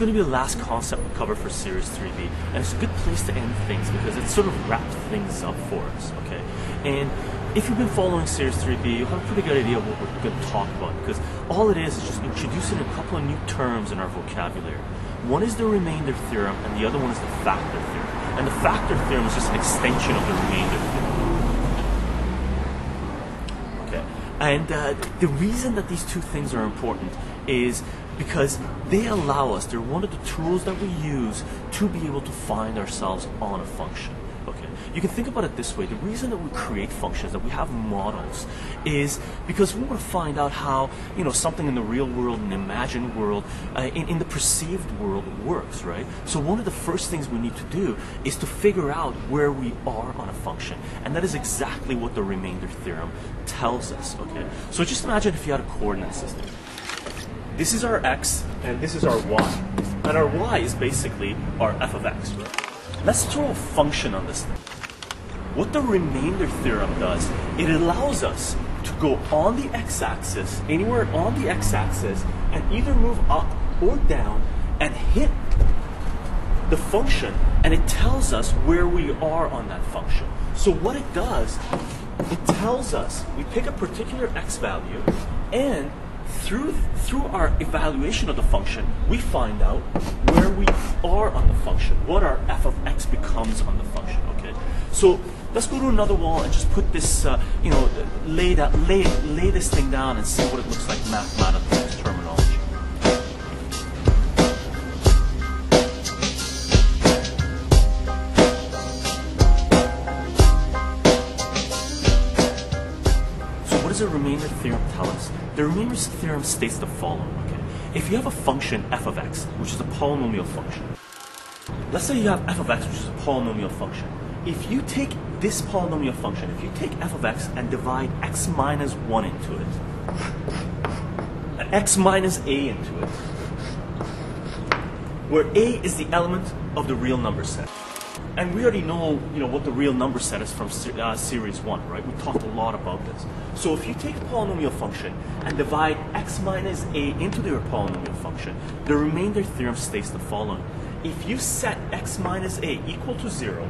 going to be the last concept we cover for Series 3B, and it's a good place to end things because it sort of wraps things up for us, okay? And if you've been following Series 3B, you'll have a pretty good idea of what we're going to talk about because all it is is just introducing a couple of new terms in our vocabulary. One is the remainder theorem, and the other one is the factor theorem. And the factor theorem is just an extension of the remainder theorem. Okay. And uh, the reason that these two things are important is because they allow us, they're one of the tools that we use to be able to find ourselves on a function. Okay. You can think about it this way. The reason that we create functions, that we have models, is because we want to find out how, you know, something in the real world, in the imagined world, uh, in, in the perceived world works, right? So one of the first things we need to do is to figure out where we are on a function. And that is exactly what the remainder theorem tells us, okay? So just imagine if you had a coordinate system. This is our x, and this is our y. And our y is basically our f of x? Let's throw a function on this thing. What the remainder theorem does, it allows us to go on the x-axis, anywhere on the x-axis, and either move up or down and hit the function, and it tells us where we are on that function. So what it does, it tells us, we pick a particular x value, and through through our evaluation of the function, we find out where we are on the function, what our f of x becomes on the function. Okay, so let's go to another wall and just put this, uh, you know, lay that lay lay this thing down and see what it looks like mathematically. So what does the remainder theorem tell us? The remainder theorem states the following, okay? If you have a function f of x, which is a polynomial function, let's say you have f of x, which is a polynomial function. If you take this polynomial function, if you take f of x and divide x minus 1 into it, and x minus a into it, where a is the element of the real number set. And we already know, you know, what the real number set is from uh, series one, right? We talked a lot about this. So if you take a polynomial function and divide x minus a into their polynomial function, the remainder theorem states the following: If you set x minus a equal to zero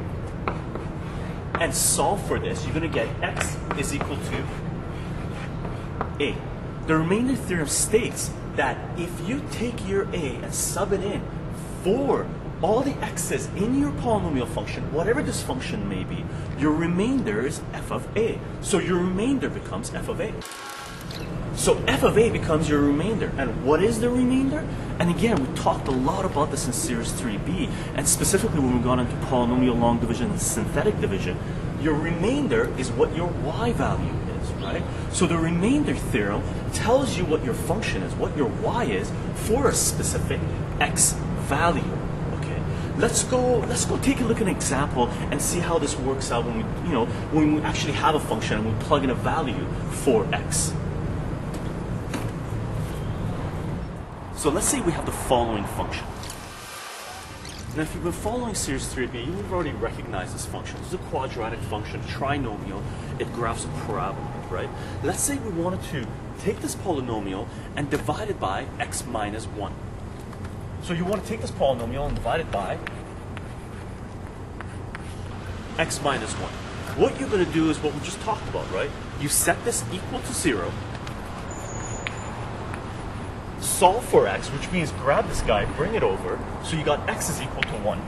and solve for this, you're going to get x is equal to a. The remainder theorem states that if you take your a and sub it in for all the x's in your polynomial function, whatever this function may be, your remainder is f of a. So your remainder becomes f of a. So f of a becomes your remainder. And what is the remainder? And again, we talked a lot about this in series 3b, and specifically when we got into polynomial long division and synthetic division, your remainder is what your y value is, right? So the remainder theorem tells you what your function is, what your y is for a specific x value. Let's go let's go take a look at an example and see how this works out when we you know when we actually have a function and we plug in a value for x. So let's say we have the following function. Now, if you've been following Series 3b, you have already recognized this function. This is a quadratic function, trinomial. It graphs a parabola, right? Let's say we wanted to take this polynomial and divide it by x minus 1. So you want to take this polynomial and divide it by x minus 1. What you're going to do is what we just talked about, right? You set this equal to 0, solve for x, which means grab this guy, bring it over, so you got x is equal to 1.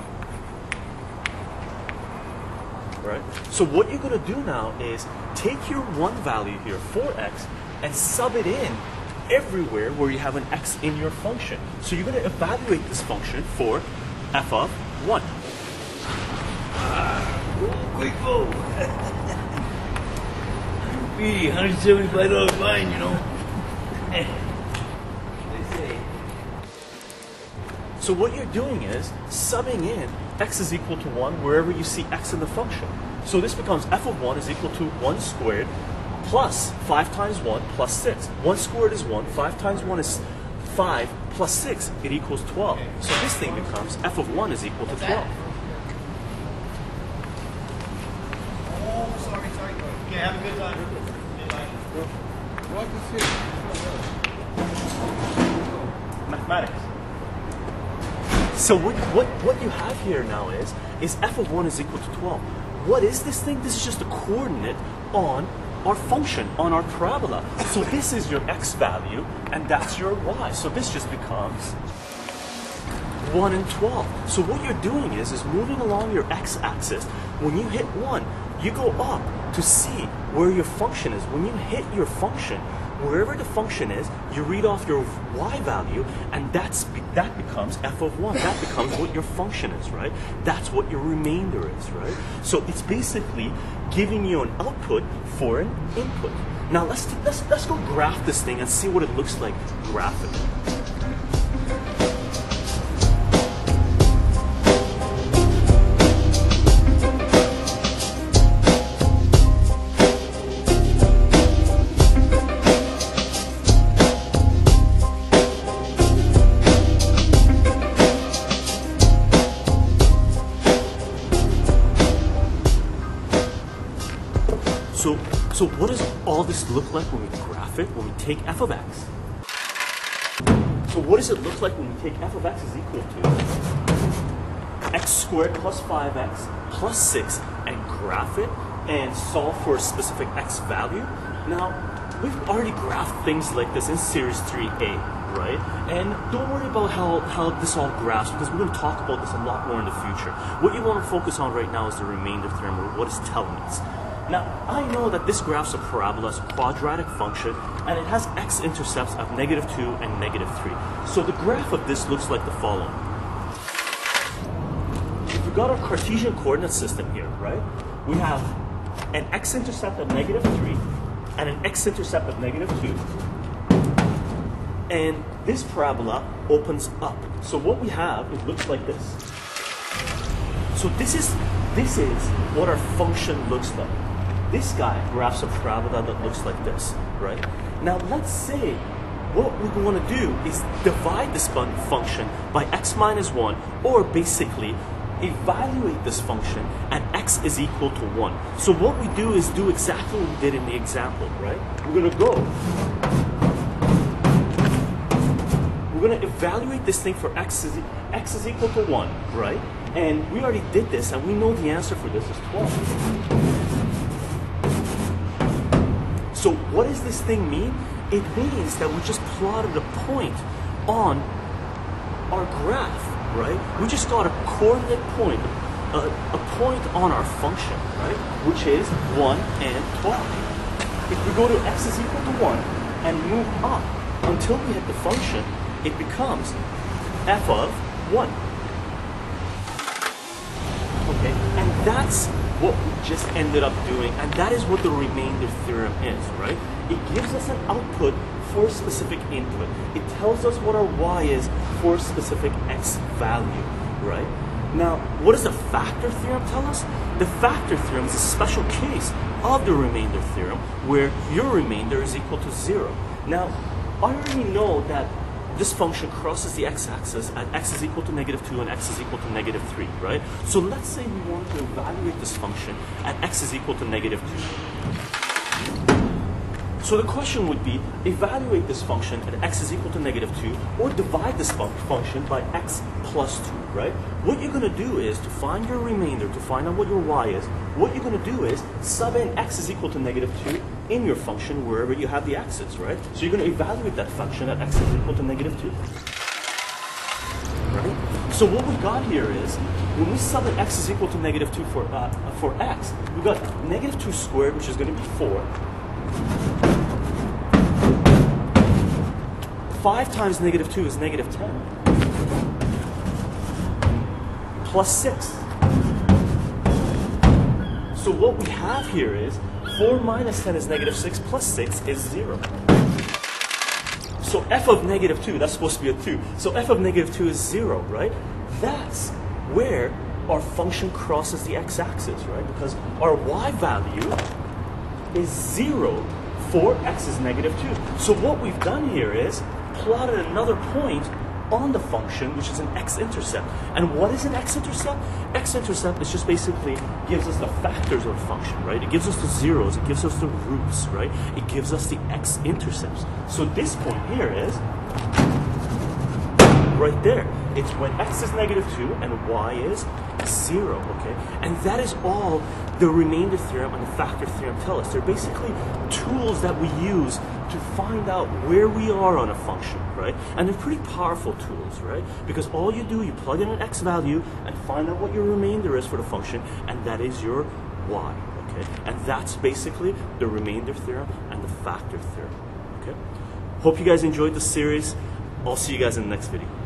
Right? So what you're going to do now is take your 1 value here, 4x, and sub it in everywhere where you have an x in your function. So you're going to evaluate this function for f of 1. Quick. Be $175 fine, you know. They say. So what you're doing is subbing in x is equal to 1 wherever you see x in the function. So this becomes f of 1 is equal to 1 squared plus 5 times 1 plus 6. 1 squared is 1, 5 times 1 is 5, plus 6, it equals 12. So this thing becomes f of 1 is equal to 12. Oh, sorry, sorry. Have a good time. Mathematics. So what, what, what you have here now is, is f of 1 is equal to 12. What is this thing? This is just a coordinate on our function, on our parabola. So this is your x value, and that's your y. So this just becomes 1 and 12. So what you're doing is, is moving along your x-axis. When you hit 1, you go up to see where your function is. When you hit your function, wherever the function is, you read off your y value, and that's that becomes f of 1. That becomes what your function is, right? That's what your remainder is, right? So it's basically giving you an output for an input. Now let's let's let's go graph this thing and see what it looks like graphically. So, so what does all this look like when we graph it, when we take f of x? So what does it look like when we take f of x is equal to x squared plus 5x plus 6 and graph it and solve for a specific x value? Now, we've already graphed things like this in Series 3A, right? And don't worry about how, how this all graphs because we're going to talk about this a lot more in the future. What you want to focus on right now is the remainder theorem or what it's telling us. Now, I know that this graph's a parabola, a quadratic function, and it has x-intercepts of negative 2 and negative 3. So the graph of this looks like the following. We've got our Cartesian coordinate system here, right, we have an x-intercept of negative 3 and an x-intercept of negative 2. And this parabola opens up. So what we have, it looks like this. So this is this is what our function looks like. This guy graphs a parabola that looks like this, right? Now let's say what we want to do is divide this function by x minus 1, or basically evaluate this function at x is equal to 1. So what we do is do exactly what we did in the example, right? We're going to go we're going to evaluate this thing for x is, x is equal to 1, right? And we already did this, and we know the answer for this is 12. So what does this thing mean? It means that we just plotted a point on our graph, right? We just got a coordinate point, a, a point on our function, right? Which is 1 and 12. If we go to x is equal to 1 and move up until we hit the function, it becomes f of 1. Okay, and that's what we just ended up doing, and that is what the remainder theorem is, right? It gives us an output for a specific input. It tells us what our y is for a specific x value, right? Now, what does the factor theorem tell us? The factor theorem is a special case of the remainder theorem where your remainder is equal to zero. Now, I already know that this function crosses the x-axis at x is equal to negative 2 and x is equal to negative 3, right? So let's say we want to evaluate this function at x is equal to negative 2. So the question would be, evaluate this function at x is equal to negative 2, or divide this fun- function by x plus 2, right? What you're going to do is, to find your remainder, to find out what your y is, what you're going to do is sub in x is equal to negative 2 in your function wherever you have the x's, right? So you're going to evaluate that function at x is equal to negative 2. Right? So what we got here is, when we sub in x is equal to negative 2 for, uh, for x, we got negative 2 squared, which is going to be 4, 5 times negative 2 is negative 10. Plus 6. So what we have here is 4 minus 10 is negative 6 plus 6 is 0. So f of negative 2, that's supposed to be a 2. So f of negative 2 is 0, right? That's where our function crosses the x-axis, right? Because our y value is 0 for x is negative 2. So what we've done here is plotted another point on the function, which is an x-intercept. And what is an x-intercept? X-intercept is just basically gives us the factors of a function, right? It gives us the zeros, it gives us the roots, right? It gives us the x-intercepts. So this point here is right there. It's when x is negative 2 and y is 0, okay? And that is all the remainder theorem and the factor theorem tell us. They're basically tools that we use to find out where we are on a function, right? And they're pretty powerful tools, right? Because all you do, you plug in an x value and find out what your remainder is for the function, and that is your y, okay? And that's basically the remainder theorem and the factor theorem, okay? Hope you guys enjoyed the series. I'll see you guys in the next video.